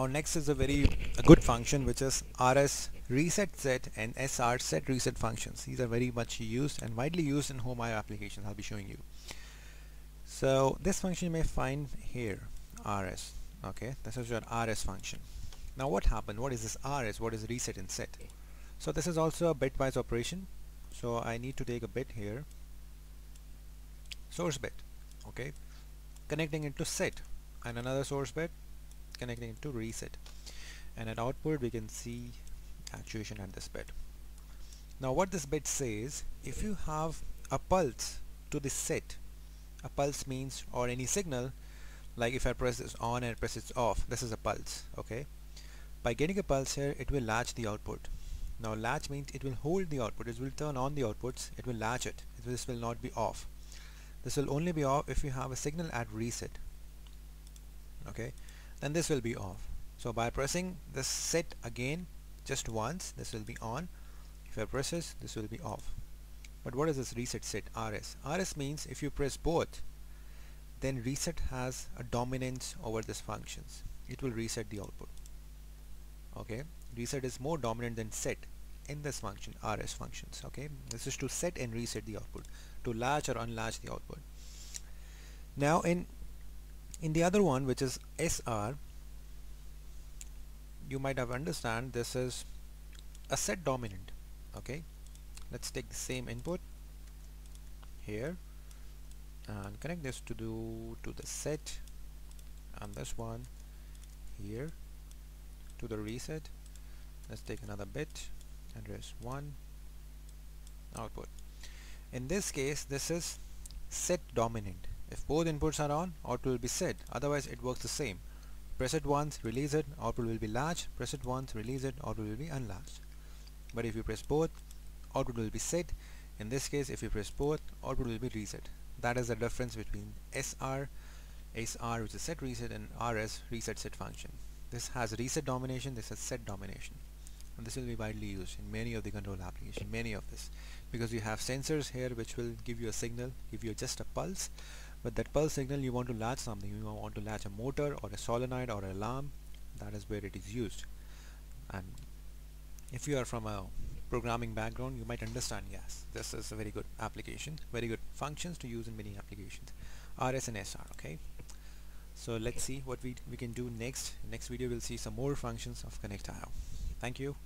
now next is a very a good function which is rs reset set and sr set reset functions. These are very much used and widely used in home IO applications. I'll be showing you. So this function you may find here rs okay? This is your rs function. Now what happened? What is this rs what is reset and set? So this is also a bitwise operation. So I need to take a bit here. Source bit. Okay? Connecting it to set and another source bit connecting it to reset. And at output we can see actuation at this bit now what this bit says if you have a pulse to the set a pulse means or any signal like if I press this on and press it off this is a pulse okay? By getting a pulse here it will latch the output. Now latch means it will hold the output. It will turn on the outputs. It will latch it. This will not be off. This will only be off if you have a signal at reset okay then this will be off. So by pressing this set again just once this will be on. If I press this this will be off. But what is this reset set? RS RS means if you press both then reset has a dominance over this functions. It will reset the output. Okay? Reset is more dominant than set in this function rs functions. Okay? This is to set and reset the output. To latch or unlatch the output. Now in in the other one which is sr you might have understand this is a set dominant okay? Let's take the same input here and connect this to do to the set and this one here to the reset. Let's take another bit address 1 output. In this case this is set dominant if both inputs are on output will be set. Otherwise it works the same. Press it once release it output will be large, press it once release it output will be unlatched but if you press both output will be set. In this case if you press both output will be reset. That is the difference between SR SR which is set reset and RS reset set function. This has reset domination this has set domination. And this will be widely used in many of the control applications many of this. Because you have sensors here which will give you a signal give you just a pulse but that pulse signal you want to latch something. You want to latch a motor or a solenoid or an alarm. That is where it is used. And if you are from a programming background you might understand yes this is a very good application very good functions to use in many applications. RS and SR okay? So let's see what we, we can do next. Next video we'll see some more functions of Connect I/O thank you